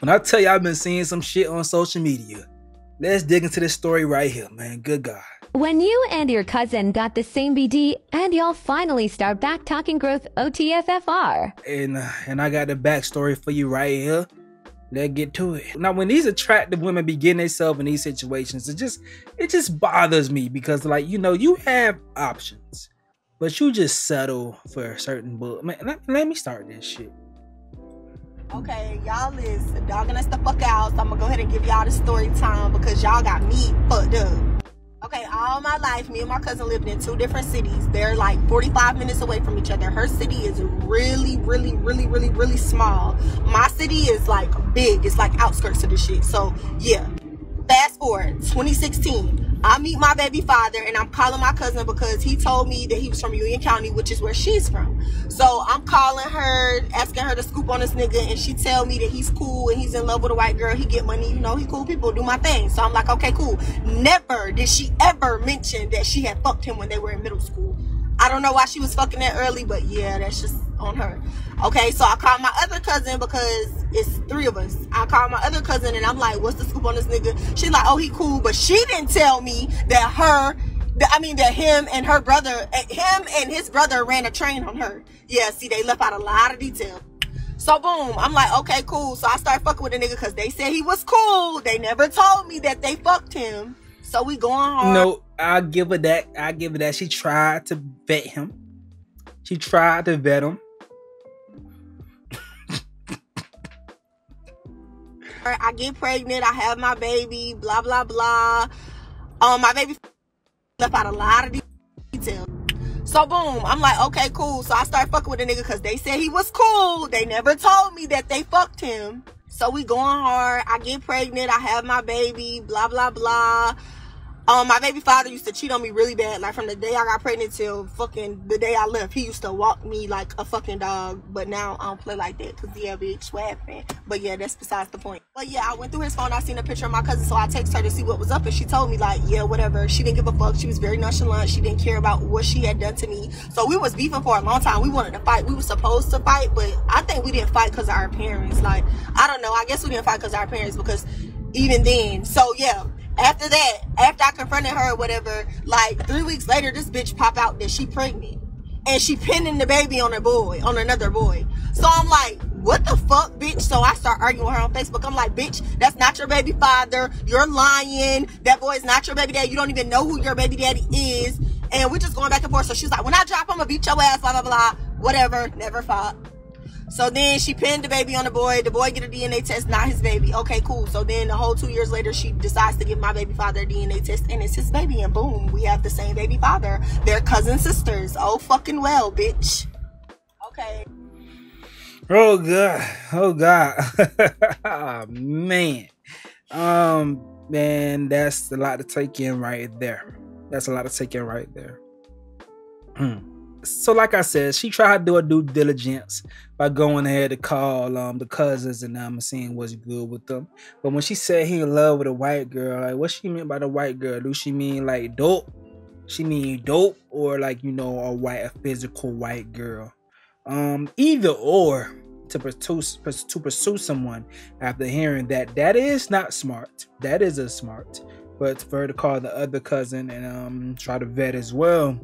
When I tell you I've been seeing some shit on social media, let's dig into this story right here, man. Good God. When you and your cousin got the same BD and y'all finally start back talking growth OTFFR. And uh, and I got the backstory for you right here. Let's get to it. Now, when these attractive women begin themselves in these situations, it just it just bothers me because, like, you know, you have options, but you just settle for a certain book. Man, let, let me start this shit. Okay, y'all is dogging us the fuck out. So I'm gonna go ahead and give y'all the story time because y'all got me fucked up. Okay, all my life, me and my cousin lived in two different cities. They're like 45 minutes away from each other. Her city is really, really, really, really, really small. My city is like big. It's like outskirts of the shit. So yeah. Fast forward, 2016. I meet my baby father and I'm calling my cousin because he told me that he was from Union County, which is where she's from. So I'm calling her, asking her to scoop on this nigga, and she tell me that he's cool and he's in love with a white girl. He get money, you know, he cool people, do my thing. So I'm like, okay, cool. Never did she ever mention that she had fucked him when they were in middle school. I don't know why she was fucking that early, but yeah, that's just on her. Okay, so I called my other cousin because it's three of us. I called my other cousin and I'm like, what's the scoop on this nigga? She's like, oh, he cool, but she didn't tell me that her, that, I mean, that him and her brother, eh, him and his brother ran a train on her. Yeah, see, they left out a lot of detail. So boom, I'm like, okay, cool. So I start fucking with the nigga because they said he was cool. They never told me that they fucked him. So we going hard. No, I'll give her that. I'll give her that. She tried to vet him. She tried to vet him. I get pregnant, I have my baby, blah blah blah. Um, my baby left out a lot of details. So boom, I'm like, okay, cool. So I start fucking with the nigga because they said he was cool. They never told me that they fucked him. So we going hard. I get pregnant. I have my baby. Blah blah blah. Um, my baby father used to cheat on me really bad. Like from the day I got pregnant till fucking the day I left, he used to walk me like a fucking dog. But now I don't play like that because yeah, bitch, what happened? But yeah, that's besides the point. But yeah, I went through his phone. I seen a picture of my cousin, so I text her to see what was up, and she told me like, yeah, whatever. She didn't give a fuck. She was very nonchalant. She didn't care about what she had done to me. So we was beefing for a long time. We wanted to fight. We were supposed to fight, but I think we didn't fight because of our parents. Like I don't know. I guess we didn't fight because our parents because even then. So yeah after that, after I confronted her whatever, like three weeks later, this bitch pop out that she pregnant. And she pinning the baby on a boy, on another boy. So I'm like, what the fuck, bitch? So I start arguing with her on Facebook. I'm like, bitch, that's not your baby father. You're lying. That boy is not your baby daddy. You don't even know who your baby daddy is. And we're just going back and forth. So she's like, when I drop, I'm gonna beat your ass, blah, blah, blah. Whatever. Never fought. So then she pinned the baby on the boy. The boy get a DNA test, not his baby. Okay, cool. So then the whole two years later, she decides to give my baby father a DNA test, and it's his baby. And boom, we have the same baby father. They're cousin sisters. Oh fucking well, bitch. Okay. Oh god. Oh god. oh, man. Um, man, that's a lot to take in right there. That's a lot to take in right there. So like I said, she tried to do a due diligence by going ahead to call um the cousins and um seeing what's good with them. But when she said he in love with a white girl, like what she meant by the white girl? Do she mean like dope? She mean dope or like you know a white a physical white girl? Um, either or to pursue to pursue someone after hearing that that is not smart. That is a smart. But for her to call the other cousin and um try to vet as well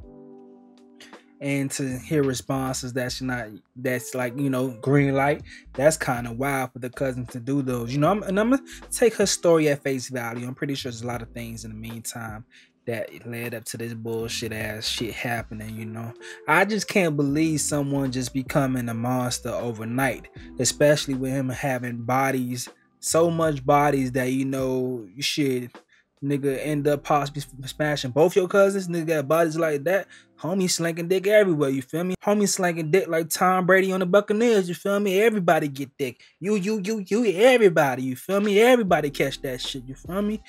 and to hear responses that's not that's like you know green light that's kind of wild for the cousin to do those you know? I'm, and i'm gonna take her story at face value. I'm pretty sure there's a lot of things in the meantime that led up to this bullshit ass shit happening you know? I just can't believe someone just becoming a monster overnight especially with him having bodies so much bodies that you know should nigga end up possibly smashing both your cousins. Nigga got bodies like that. Homie slinking dick everywhere, you feel me? Homie slinking dick like Tom Brady on the Buccaneers, you feel me? Everybody get dick. You, you, you, you, everybody, you feel me? Everybody catch that shit, you feel me?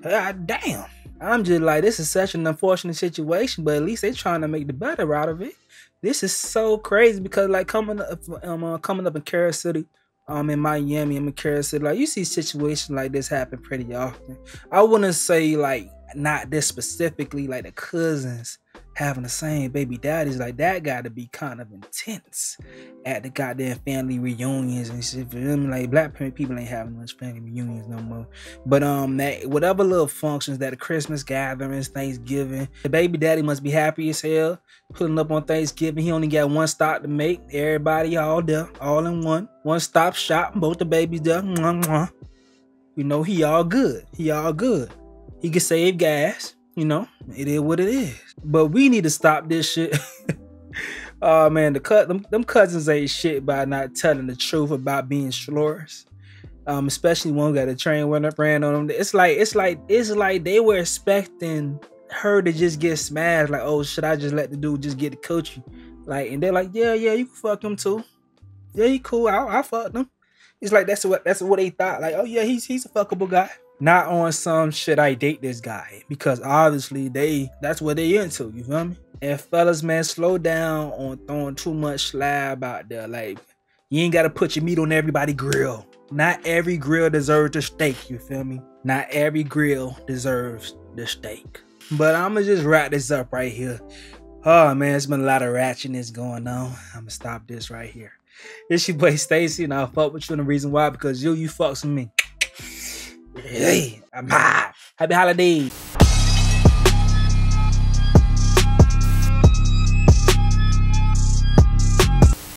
God damn. I'm just like, this is such an unfortunate situation, but at least they trying to make the better out of it. This is so crazy because like coming up, um, uh, coming up in Carol City, um in Miami and McCarran City, like you see situations like this happen pretty often. I wouldn't say like not this specifically, like the cousins having the same baby daddies. Like that got to be kind of intense at the goddamn family reunions and shit. For them, like black people ain't having much family reunions no more. But um, that whatever little functions that the Christmas gatherings, Thanksgiving, the baby daddy must be happy as hell pulling up on Thanksgiving. He only got one stop to make. Everybody all there, all in one, one stop shop. Both the babies there. Mwah, mwah. You know he all good. He all good. He can save gas. You know, it is what it is. But we need to stop this shit. oh man, the cut them, them cousins ain't shit by not telling the truth about being slurs. Um, especially one got a train when up ran on them. It's like it's like it's like they were expecting her to just get smashed. Like, oh, should I just let the dude just get the coaching? Like, and they're like, yeah, yeah, you can fuck him too. Yeah, he cool. I, I fucked him. It's like that's what that's what they thought. Like, oh yeah, he's he's a fuckable guy not on some should I date this guy because obviously they that's what they into. You feel me? And fellas, man, slow down on throwing too much slab out there. Like you ain't gotta put your meat on everybody grill. Not every grill deserves the steak. You feel me? Not every grill deserves the steak. But I'ma just wrap this up right here. Oh man, it's been a lot of ratchetness going on. I'ma stop this right here. It's your boy Stacie, and I'll fuck with you. And the reason why, because you you fucks with me. Hey, I'm hot. Happy holidays.